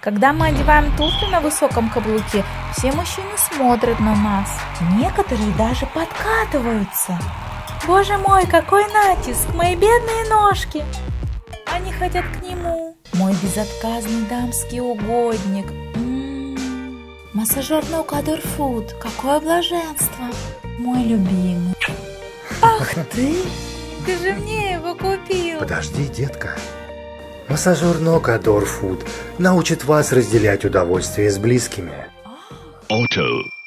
Когда мы одеваем туфли на высоком каблуке, все мужчины смотрят на нас. Некоторые даже подкатываются. Боже мой, какой натиск! Мои бедные ножки! Они хотят к нему. Мой безотказный дамский угодник. М-м-м. Массажер. Какое блаженство. Мой любимый. Ах ты! Ты же мне его купил. Подожди, детка. Массажер ног Фуд научит вас разделять удовольствие с близкими. Auto